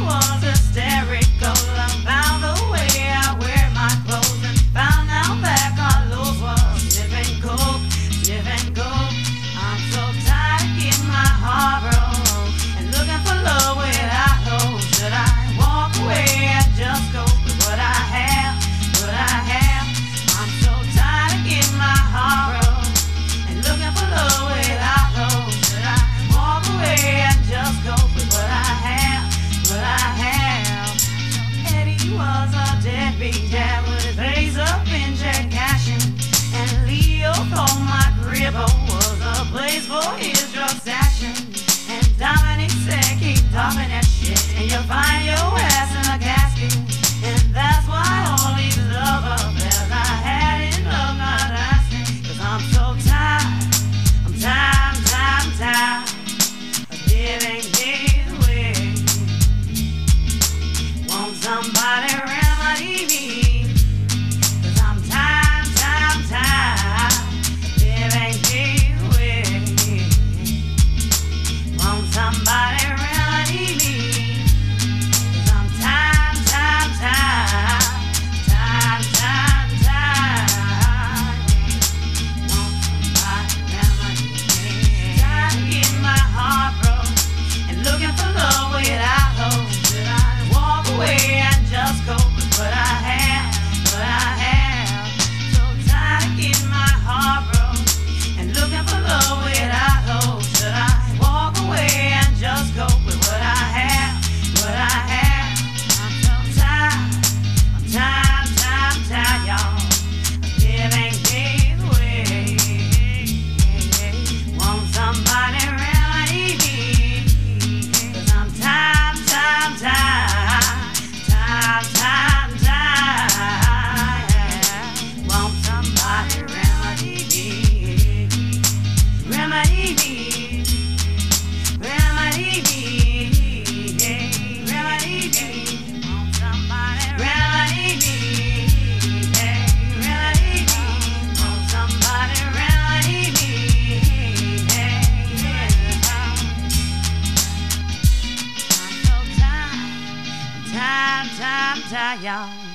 one. fashion and dominate said keep dropping that shit and you'll find your ass in a casket. And that's why all these love affairs I had in enough not lasting. Cause I'm so tired I'm tired tired tired of living this way won't somebody remedy me? I just go, but I Tired.